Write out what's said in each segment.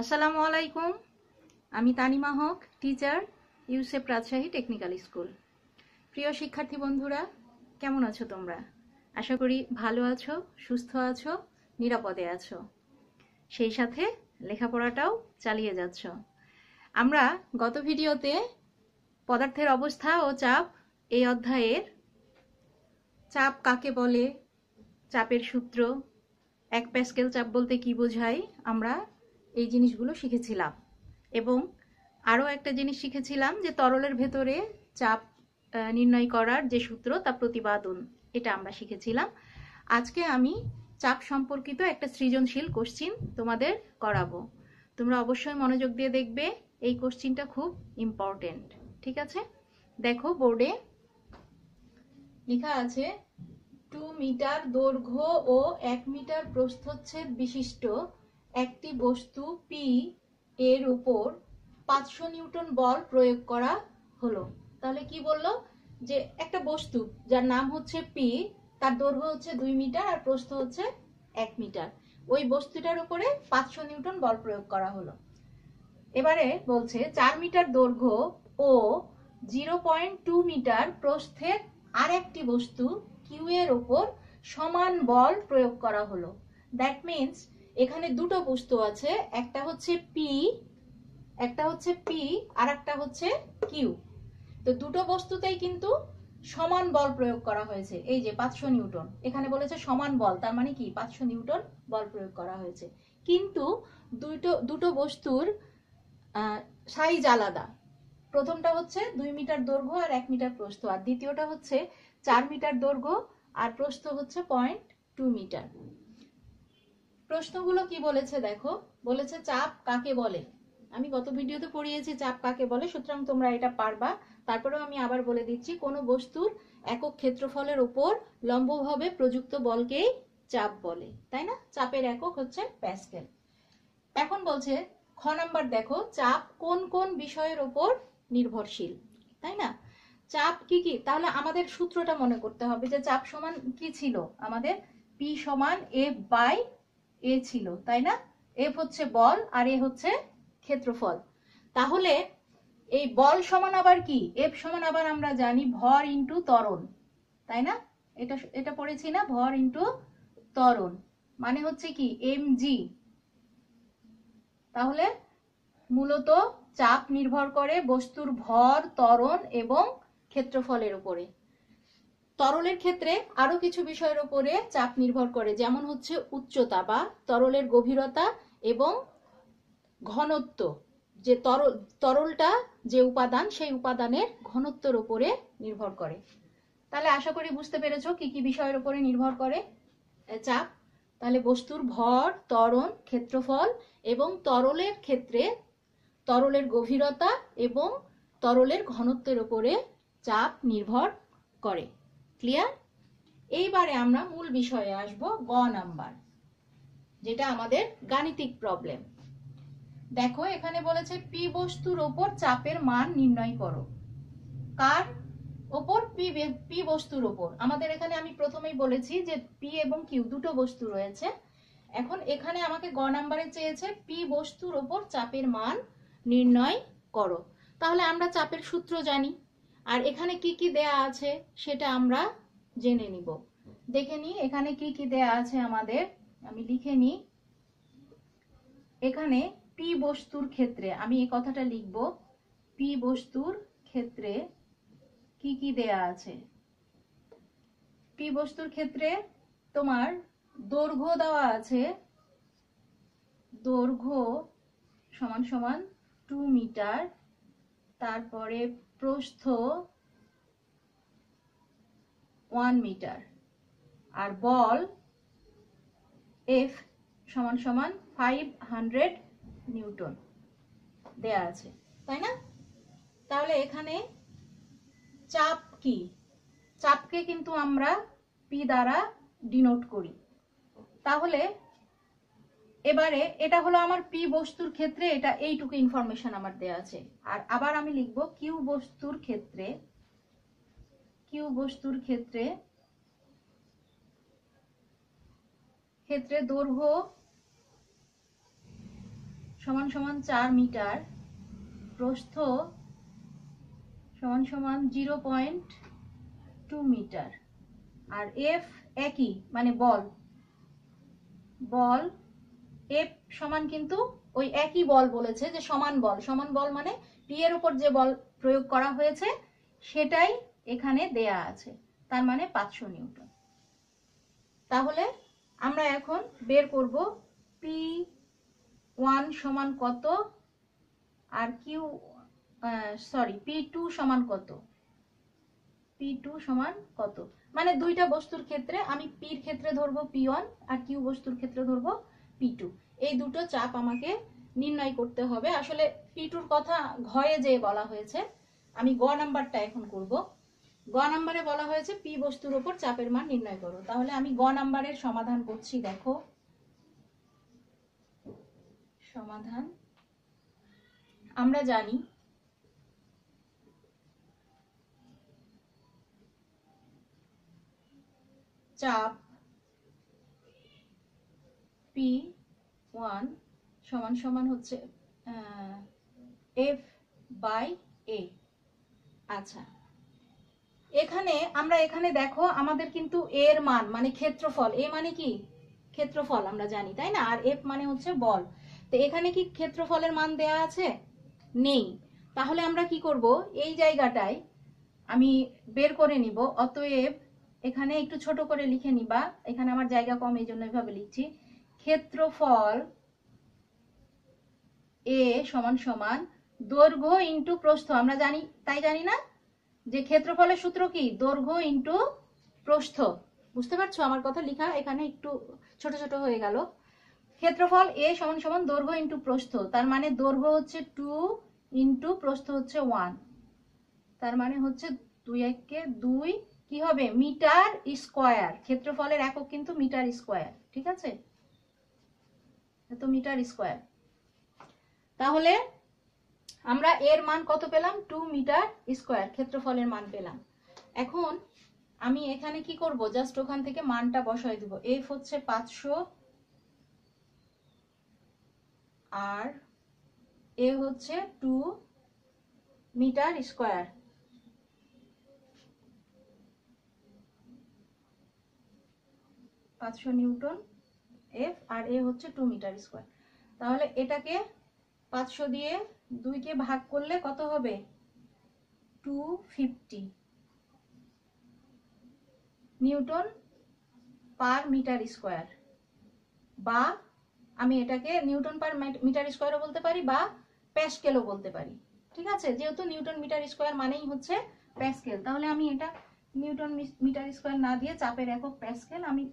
আসসালামু আলাইকুম। আমি Tanima Haque, teacher, Yusuf Rajshahi technical school. প্রিয় শিক্ষার্থী বন্ধুরা, কেমন আছো তোমরা? আশা করি ভালো আছো, সুস্থ আছো, নিরাপদে আছো। সেই সাথে লেখাপড়াটাও চালিয়ে যাচ্ছ। আমরা গত ভিডিওতে পদার্থের অবস্থা ও চাপ এই অধ্যায়ের চাপ কাকে বলে, চাপের সূত্র, এক প্যাসকেল চাপ বলতে কি বোঝায়, আমরা এই জিনিসগুলো শিখেছিলাম। এবং আরও একটা জিনিস শিখেছিলাম যে তরলের ভেতরে চাপ নির্ণয় করার যে সূত্র তা প্রতিপাদন এটা আমরা শিখেছিলাম। আজকে আমি চাপ সম্পর্কিত একটা সৃজনশীল কোশ্চিন তোমাদের করাবো। তোমরা অবশ্যই মনোযোগ দিয়ে দেখবে, এই কোশ্চিনটা খুব ইম্পর্টেন্ট ঠিক আছে? দেখো বোর্ডে লেখা আছে টু মিটার দৈর্ঘ্য ও এক মিটার প্রস্থচ্ছেদ বিশিষ্ট একটি বস্তু পি এর উপর পাঁচশো নিউটন বল প্রয়োগ করা হলো। তাহলে কি বলল? যে একটা বস্তু, যার নাম হচ্ছে পি তার দৈর্ঘ্য হচ্ছে দুই মিটার আর প্রস্থ হচ্ছে এক মিটার। ওই বস্তুটার উপরে পাঁচশো নিউটন বল প্রয়োগ করা হলো। এবারে বলছে, চার মিটার দৈর্ঘ্য ও জিরো পয়েন্ট টু মিটার প্রস্থের আর একটি বস্তু কিউ এর ওপর সমান বল প্রয়োগ করা হলো। দ্যাট মিনস এখানে দুটো বস্তু আছে, একটা হচ্ছে পি একটা হচ্ছে পি আর একটা হচ্ছে কিউ তো দুটো বস্তুতেই কিন্তু সমান বল প্রয়োগ করা হয়েছে। এই যে পাঁচশো নিউটন, এখানে বলেছে সমান বল, তার মানে কি? পাঁচশো নিউটন বল প্রয়োগ করা হয়েছে। কিন্তু দুটো দুটো বস্তুর সাইজ আলাদা। প্রথমটা হচ্ছে দুই মিটার দৈর্ঘ্য আর এক মিটার প্রস্থ, আর দ্বিতীয়টা হচ্ছে চার মিটার দৈর্ঘ্য, আর প্রস্থ হচ্ছে পয়েন্ট টু মিটার প্রশ্নগুলো কি বলেছে দেখো? বলেছে চাপ কাকে বলে? আমি গত ভিডিওতে পড়িয়েছি চাপ কাকে বলে, সুতরাং তোমরা এটা পারবা। তারপরেও আমি আবার বলে দিচ্ছি, কোনো বস্তুর একক ক্ষেত্রফলের উপর লম্বভাবে প্রযুক্ত বলকেই চাপ বলে, তাই না? চাপের একক হচ্ছে প্যাসকেল। এখন বলছে, খ নাম্বার দেখো, চাপ কোন কোন বিষয়ের উপর নির্ভরশীল, তাই না? চাপ কি কি? তাহলে আমাদের সূত্রটা মনে করতে হবে যে চাপ সমান কি ছিল? আমাদের পি সমান এফ বাই এ ছিল, তাই না? এফ হচ্ছে বল আর এ হচ্ছে ক্ষেত্রফল। তাহলে এই বল সমান আবার কি? এফ সমান আবার আমরা জানি ভর ইন্টু ত্বরণ, তাই না? এটা এটা পড়েছি না? ভর ইন্টু ত্বরণ। মানে হচ্ছে কি? M G. তাহলে মূলত চাপ নির্ভর করে বস্তুর ভর, ত্বরণ এবং ক্ষেত্রফলের উপরে। তরলের ক্ষেত্রে আরও কিছু বিষয়ের উপরে চাপ নির্ভর করে, যেমন হচ্ছে উচ্চতা বা তরলের গভীরতা এবং ঘনত্ব। যে তরল তরলটা যে উপাদান, সেই উপাদানের ঘনত্বের উপরে নির্ভর করে। তাহলে আশা করি বুঝতে পেরেছ কি কি বিষয়ের উপরে নির্ভর করে চাপ। তাহলে বস্তুর ভর, ত্বরণ, ক্ষেত্রফল এবং তরলের ক্ষেত্রে তরলের গভীরতা এবং তরলের ঘনত্বের উপরে চাপ নির্ভর করে। ক্লিয়ার এইবারে আমরা মূল বিষয়ে আসব গ নাম্বার, যেটা আমাদের গাণিতিক প্রবলেম দেখো, এখানে বলেছে পি বস্তুর ওপর চাপের মান নির্ণয় করো। কার ওপর? পি পি বস্তুর ওপর। আমাদের এখানে আমি প্রথমেই বলেছি যে পি এবং কিউ দুটো বস্তু রয়েছে। এখন এখানে আমাকে গ নাম্বারে চেয়েছে পি বস্তুর ওপর চাপের মান নির্ণয় করো। তাহলে আমরা চাপের সূত্র জানি। আর এখানে কি কি দেয়া আছে সেটা আমরা জেনে নিব। দেখে নি এখানে কি কি দেয়া আছে আমাদের? আমি লিখে নি এখানে পি বস্তুর ক্ষেত্রে, আমি এই কথাটা লিখব। পি বস্তুর ক্ষেত্রে কি কি দেয়া আছে? পি বস্তুর ক্ষেত্রে তোমার দৈর্ঘ্য দেওয়া আছে। দৈর্ঘ্য সমান সমান টু মিটার তারপরে প্রস্থ ওয়ান মিটার আর বল এফ সমান সমান ফাইভ হান্ড্রেড নিউটন দেয়া আছে, তাই না? তাহলে এখানে চাপ কি? চাপকে কিন্তু আমরা পি দ্বারা ডিনোট করি। তাহলে এবারে এটা হলো আমার পি বস্তুর ক্ষেত্রে এটা এইটুকু ইনফরমেশন আমার দেয়া আছে। আর আবার আমি লিখব কিউ বস্তুর ক্ষেত্রে কিউ বস্তুর ক্ষেত্রে ক্ষেত্রে দৈর্ঘ্য সমান সমান চার মিটার, প্রস্থ সমান সমান জিরো পয়েন্ট টু মিটার। আর এফ একই মানে বল বল এফ সমান কিন্তু ওই একই বল বলেছে যে সমান বল। সমান বল মানে পি এর উপর যে বল প্রয়োগ করা হয়েছে, সেটাই এখানে দেয়া আছে। তার মানে পাঁচশো নিউটন। তাহলে আমরা এখন বের করব পি ওয়ান সমান কত আর কিউ সরি পি টু সমান কত? পি টু সমান কত? মানে দুইটা বস্তুর ক্ষেত্রে আমি পির ক্ষেত্রে ধরবো পি ওয়ান আর কিউ বস্তুর ক্ষেত্রে ধরবো পি টু এই দুটো চাপ আমাকে নির্ণয় করতে হবে। আসলে পি টুর কথা ঘয়ে যে বলা হয়েছে, আমি গ নাম্বারটা এখন করব। গ নাম্বারে বলা হয়েছে পি বস্তুর উপর চাপের মান নির্ণয় করো। তাহলে আমি গ নাম্বারের সমাধান করছি, দেখো। সমাধান। আমরা জানি চাপ পি ওয়ান সমান সমান হচ্ছে এফ বাই এ আচ্ছা। এখানে, আমরা এখানে দেখো আমাদের কিন্তু এর মান মানে ক্ষেত্রফল। এ মানে কি? ক্ষেত্রফল, আমরা জানি, তাই না? আর এফ মানে হচ্ছে বল। তো এখানে কি ক্ষেত্রফলের মান দেয়া আছে? নেই। তাহলে আমরা কি করব? এই জায়গাটায় আমি বের করে নিব, অতএব এখানে একটু ছোট করে লিখে নিবা। এখানে আমার জায়গা কম এই জন্য এভাবে লিখছি। ক্ষেত্রফল এ সমান সমান দৈর্ঘ্য ইন্টু প্রস্থ। আমরা জানি, তাই জানি না? যে ক্ষেত্রফলের সূত্র কি? দৈর্ঘ্য ইন্টু প্রস্থ। বুঝতে পারছ? আমার কথা লেখা এখানে একটু ছোট ছোট হয়ে গেল। ক্ষেত্রফল এ সমান সমান দৈর্ঘ্য ইন্টু প্রস্থ। তার মানে দৈর্ঘ্য হচ্ছে টু ইন্টু প্রস্থ হচ্ছে ওয়ান তার মানে হচ্ছে দুই এককে দুই কি হবে? Metre square. ক্ষেত্রফলের একক কিন্তু মিটার স্কোয়ার। ঠিক আছে? এত মিটার স্কোয়ার। তাহলে আমরা এর মান কত পেলাম? টু মিটার স্কোয়ার ক্ষেত্রফলের মান পেলাম। এখন আমি এখানে কি করব? জাস্ট ওখান থেকে মানটা বসাই দিব। এফ হচ্ছে পাঁচশো, আর এ হচ্ছে টু মিটার স্কোয়ার পাঁচশো নিউটন। এফ আর এ হচ্ছে টু মিটার স্কোয়ার তাহলে এটাকে পাঁচশো দিয়ে দুইকে ভাগ করলে কত হবে? Two fifty newton per metre square. বা আমি এটাকে নিউটন পার মিটার স্কোয়ারও বলতে পারি, বা প্যাসকেলও বলতে পারি। ঠিক আছে? যেহেতু নিউটন মিটার স্কোয়ার মানেই হচ্ছে প্যাসকেল। তাহলে আমি এটা নিউটন মিটার স্কোয়ার না দিয়ে চাপের একক প্যাসকেল আমি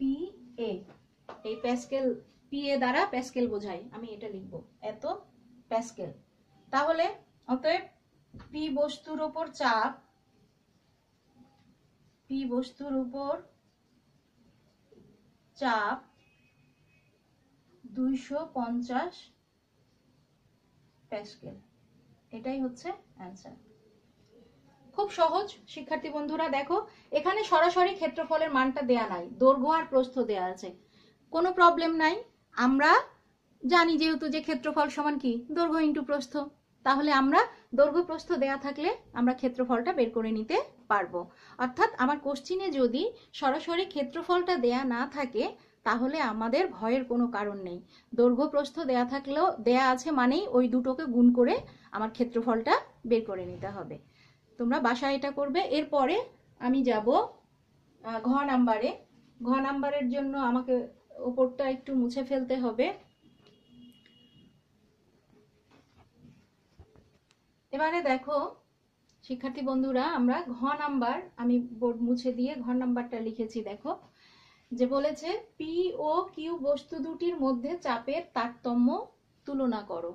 পি এ এই প্যাসকেল পি এ দ্বারা প্যাসকেল বোঝাই, আমি এটা লিখব। এত প্যাসকেল। তাহলে অতএব পি বস্তুর উপর চাপ পি বস্তুর উপর চাপ দুইশো পঞ্চাশ প্যাসকেল। এটাই হচ্ছে অ্যান্সার। খুব সহজ, শিক্ষার্থী বন্ধুরা, দেখো, এখানে সরাসরি ক্ষেত্রফলের মানটা দেয়া নাই, দৈর্ঘ্য আর প্রস্থ দেয়া আছে। কোনো প্রবলেম নাই। আমরা জানি যেহেতু যে ক্ষেত্রফল সমান কি? দৈর্ঘ্য ইন্টু প্রস্থ। তাহলে আমরা দৈর্ঘ্য প্রস্থ দেয়া থাকলে আমরা ক্ষেত্রফলটা বের করে নিতে পারব। অর্থাৎ আমার কোশ্চিনে যদি সরাসরি ক্ষেত্রফলটা দেয়া না থাকে, তাহলে আমাদের ভয়ের কোনো কারণ নেই। দৈর্ঘ্য প্রস্থ দেয়া থাকলেও, দেয়া আছে মানেই ওই দুটোকে গুণ করে আমার ক্ষেত্রফলটা বের করে নিতে হবে। তোমরা বাসায় এটা করবে। এরপরে আমি যাব ঘ নাম্বারে ঘ নাম্বারের জন্য আমাকে ওপরটা একটু মুছে ফেলতে হবে। এবারে দেখো, শিক্ষার্থী বন্ধুরা, আমরা ঘ নাম্বার আমি বোর্ড মুছে দিয়ে ঘ নাম্বারটা লিখেছি, দেখো। যে বলেছে, পি ও কিউ বস্তু দুটির মধ্যে চাপের তারতম্য তুলনা করো।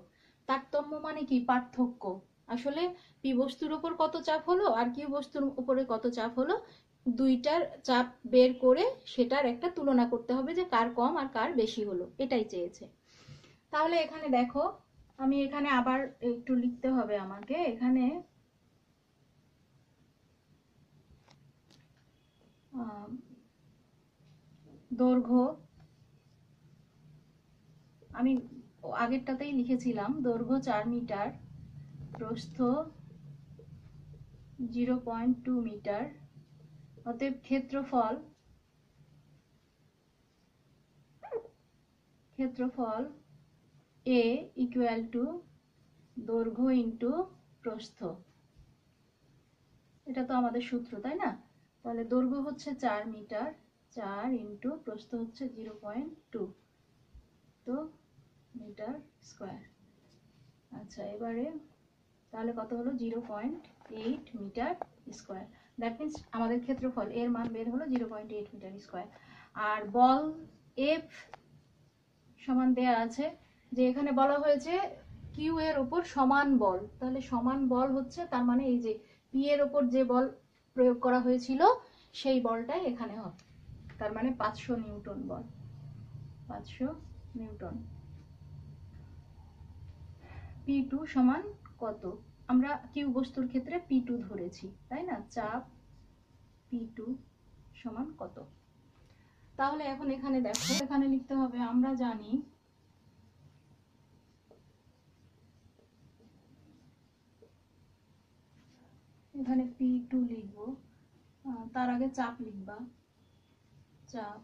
তারতম্য মানে কি? পার্থক্য। আসলে পি বস্তুর উপর কত চাপ হলো আর কিউ বস্তুর উপরে কত চাপ হলো? দুইটার চাপ বের করে সেটার একটা তুলনা করতে হবে যে কার কম আর কার বেশি হলো। এটাই চেয়েছে। তাহলে এখানে দেখো, আমি এখানে আবার একটু লিখতে হবে আমাকে। এখানে দৈর্ঘ্য, আমি আগেরটাতেই লিখেছিলাম, দৈর্ঘ্য চার মিটার, প্রস্থ জিরো পয়েন্ট টু মিটার অতএব ক্ষেত্রফল ক্ষেত্রফল এ ইকুয়াল টু দৈর্ঘ্য ইন্টু প্রস্থ। এটা তো আমাদের সূত্র, তাই না? তাহলে দৈর্ঘ্য হচ্ছে চার মিটার, চার ইন্টু প্রস্থ হচ্ছে জিরো পয়েন্ট টু তো মিটার স্কোয়ার। আচ্ছা এবারে তাহলে কত হলো? Zero point eight metre square. That means আমাদের ক্ষেত্রফল এর মান বের হলো zero point eight metre square আর বল এফ সমান দেয়া আছে যে এখানে বলা হয়েছে কিউ এর উপর সমান বল। তাহলে সমান বল হচ্ছে তার মানে এই যে পি এর উপর যে বল প্রয়োগ করা হয়েছিল সেই বলটাই এখানে হবে। তার মানে পাঁচশো নিউটন বল। পাঁচশো নিউটন। পি টু সমান কত? আমরা কিউ বস্তুর ক্ষেত্রে পি টু ধরেছি, তাই না? চাপ পি টু সমান কত? তাহলে এখন এখানে দেখো, এখানে লিখতে হবে, আমরা জানি এখানে পি টু লিখব তার আগে চাপ লিখবা। চাপ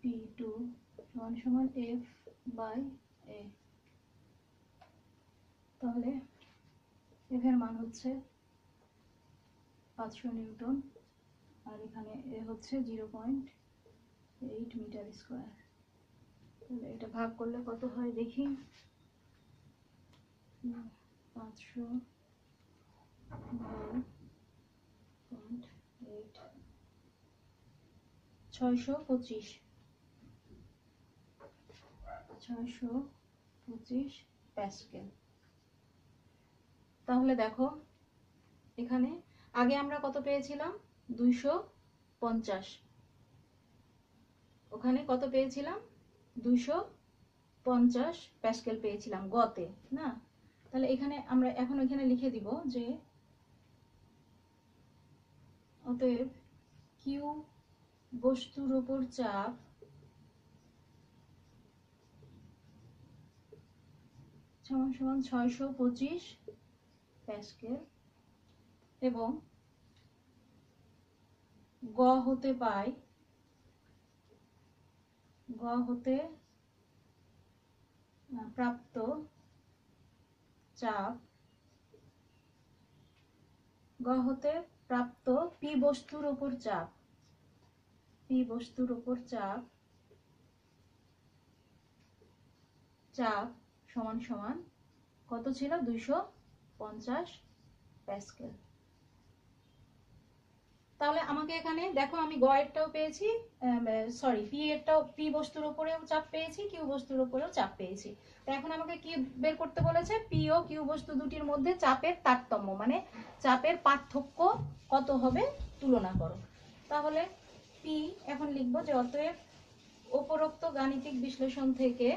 পি টু সমান সমান এফ বাই এ তাহলে এফ এর মান হচ্ছে পাঁচশো নিউটন, আর এখানে এ হচ্ছে zero point eight metre square. তাহলে এটা ভাগ করলে কত হয় দেখি? পাঁচশো পয়েন্ট এইট। ছয়শো পঁচিশ। ছয়শো পঁচিশ প্যাসকেল। তাহলে দেখো, এখানে আগে আমরা কত পেয়েছিলাম? দুইশো পঞ্চাশ। ওখানে কত পেয়েছিলাম? দুইশো পঞ্চাশ প্যাসকেল পেয়েছিলাম গতে, না? তাহলে এখানে আমরা এখন এখানে লিখে দিব যে অতএব কিউ বস্তুর উপর চাপ সমান সমান ছয়শো পঁচিশ প্যাসকেল এবং গ হতে পাই, গ হতে প্রাপ্ত চাপ, গ হতে প্রাপ্ত পি বস্তুর উপর চাপ, পি বস্তুর উপর চাপ চাপ সমান সমান কত ছিল? দুইশো পঞ্চাশ প্যাসকেল তাহলে আমাকে এখানে দেখো আমি গ এরটাও পেয়েছি সরি পি এরটাও, পি বস্তুর উপরেও চাপ পেয়েছি, কিউ বস্তুর উপরেও চাপ পেয়েছি। তো এখন আমাকে কি বের করতে বলেছে? পি ও কিউ বস্তু দুটির মধ্যে চাপের তারতম্য মানে চাপের পার্থক্য কত হবে তুলনা করো। তাহলে পি, এখন লিখব যে অতএব উপরোক্ত গাণিতিক বিশ্লেষণ থেকে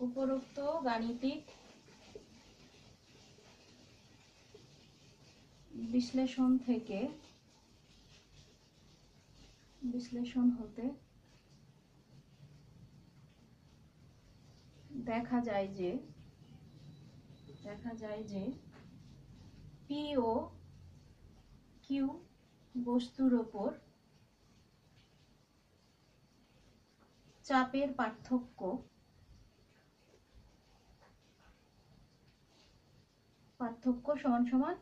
উপরোক্ত গাণিতিক বিশ্লেষণ থেকে বিশ্লেষণ হতে দেখা যায় যে, দেখা যায় যে পি ও কিউ বস্তুর ওপর চাপের পার্থক্য পার্থক্য সমান সমান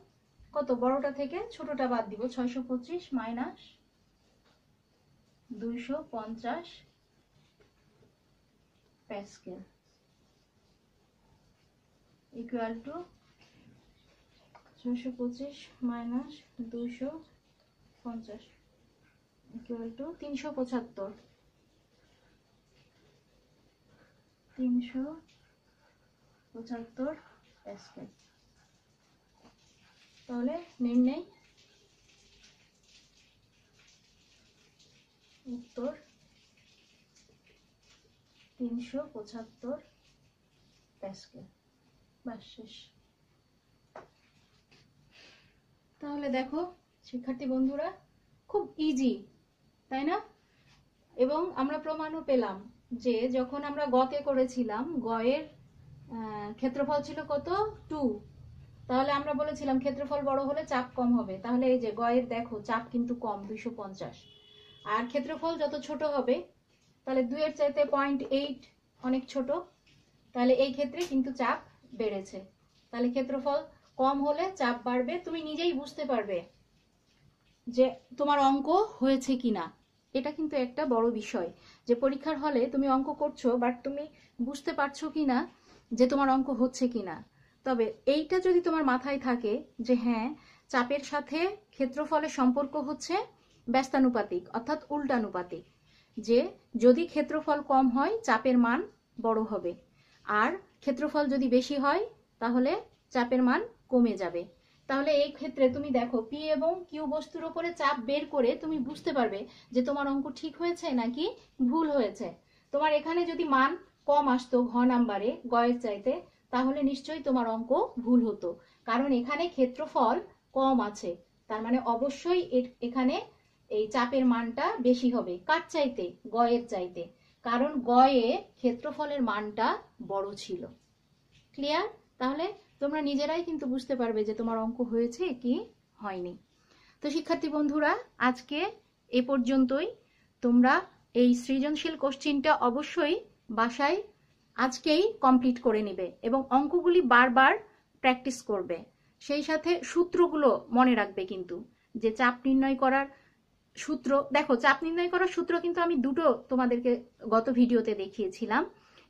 কত? বড়টা থেকে ছোটটা বাদ দিব। ছয়শো পঁচিশ মাইনাস দুইশো পঞ্চাশ প্যাসকেল ইকুয়াল টু ছয়শো পঁচিশ মাইনাস দুইশো পঞ্চাশ ইকুয়াল টু তিনশো পঁচাত্তর। তিনশো পঁচাত্তর প্যাসকেল। তাহলে নির্ণয় উত্তর তিনশো পঁচাত্তর প্যাসকেল শেষ। তাহলে দেখো, শিক্ষার্থী বন্ধুরা, খুব ইজি তাই না? এবং আমরা প্রমাণও পেলাম যে যখন আমরা গতে করেছিলাম, গয়ের ক্ষেত্রফল ছিল কত? টু তাহলে আমরা বলেছিলাম ক্ষেত্রফল বড় হলে চাপ কম হবে। তাহলে এই যে গয়ের দেখো, চাপ কিন্তু কম, দুইশো পঞ্চাশ। আর ক্ষেত্রফল যত ছোট হবে, তাহলে দুইয়ের চাইতে পয়েন্ট এইট অনেক ছোট, তাহলে এই ক্ষেত্রে কিন্তু চাপ বেড়েছে। তাহলে ক্ষেত্রফল কম হলে চাপ বাড়বে। তুমি নিজেই বুঝতে পারবে যে তোমার অঙ্ক হয়েছে কিনা। এটা কিন্তু একটা বড় বিষয় যে পরীক্ষার হলে তুমি অঙ্ক করছ বাট তুমি বুঝতে পারছ কিনা যে তোমার অঙ্ক হচ্ছে কিনা। তবে এইটা যদি তোমার মাথায় থাকে যে হ্যাঁ চাপের সাথে ক্ষেত্রফলের সম্পর্ক হচ্ছে ব্যস্তানুপাতিক, অর্থাৎ উল্টানুপাতিক, যে যদি ক্ষেত্রফল কম হয়, চাপের মান বড় হবে। আর ক্ষেত্রফল যদি বেশি হয়, তাহলে চাপের মান কমে যাবে। তাহলে এই ক্ষেত্রে তুমি দেখো পি এবং কিউ বস্তুর উপরে চাপ বের করে তুমি বুঝতে পারবে যে তোমার অঙ্ক ঠিক হয়েছে নাকি ভুল হয়েছে। তোমার এখানে যদি মান কম আসতো ঘ নাম্বারে, গয়ের চাইতে তাহলে নিশ্চয়ই তোমার অঙ্ক ভুল হতো। কারণ এখানে ক্ষেত্রফল কম আছে। তার মানে অবশ্যই এখানে এই চাপের মানটা বেশি হবে, কার চাইতে? গয়ের চাইতে। কারণ গয়ে ক্ষেত্রফলের মানটা বড় ছিল। ক্লিয়ার তাহলে তোমরা নিজেরাই কিন্তু বুঝতে পারবে যে তোমার অঙ্ক হয়েছে কি হয়নি। তো শিক্ষার্থী বন্ধুরা, আজকে এ পর্যন্তই। তোমরা এই সৃজনশীল কোশ্চিনটা অবশ্যই বাসায় আজকেই কমপ্লিট করে নেবে এবং অঙ্কগুলি বারবার প্র্যাকটিস করবে। সেই সাথে সূত্রগুলো মনে রাখবে কিন্তু, যে চাপ নির্ণয় করার সূত্র, দেখো চাপ নির্ণয় করার সূত্র কিন্তু আমি দুটো তোমাদেরকে গত ভিডিওতে দেখিয়েছিলাম।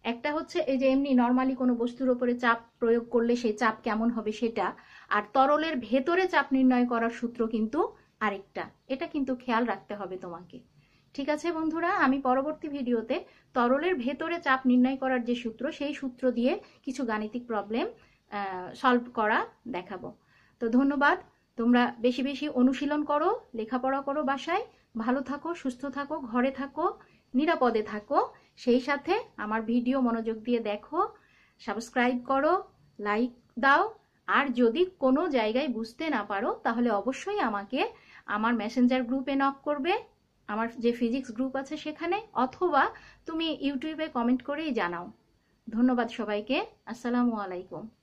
একটা হচ্ছে এই যে এমনি নর্মালি কোনো বস্তুর উপরে চাপ প্রয়োগ করলে সেই চাপ কেমন হবে সেটা, আর তরলের ভেতরে চাপ নির্ণয় করার সূত্র কিন্তু আরেকটা। এটা কিন্তু খেয়াল রাখতে হবে তোমাকে। ঠিক আছে বন্ধুরা, আমি পরবর্তী ভিডিওতে তরলের ভেতরে চাপ নির্ণয় করার যে সূত্র, সেই সূত্র দিয়ে কিছু গাণিতিক প্রবলেম সলভ করা দেখাবো। তো ধন্যবাদ, তোমরা বেশি বেশি অনুশীলন করো, লেখাপড়া করো বাসায়, ভালো থাকো, সুস্থ থাকো, ঘরে থাকো, নিরাপদে থাকো, সেই সাথে আমার ভিডিও মনোযোগ দিয়ে দেখো সাবস্ক্রাইব করো লাইক দাও, আর যদি কোনো জায়গায় বুঝতে না পারো, তাহলে অবশ্যই আমাকে আমার মেসেঞ্জার গ্রুপে নক করবে। আমার যে ফিজিক্স গ্রুপ আছে সেখানে, অথবা তুমি ইউটিউবে কমেন্ট করেই জানাও। ধন্যবাদ সবাইকে। আসসালামু আলাইকুম।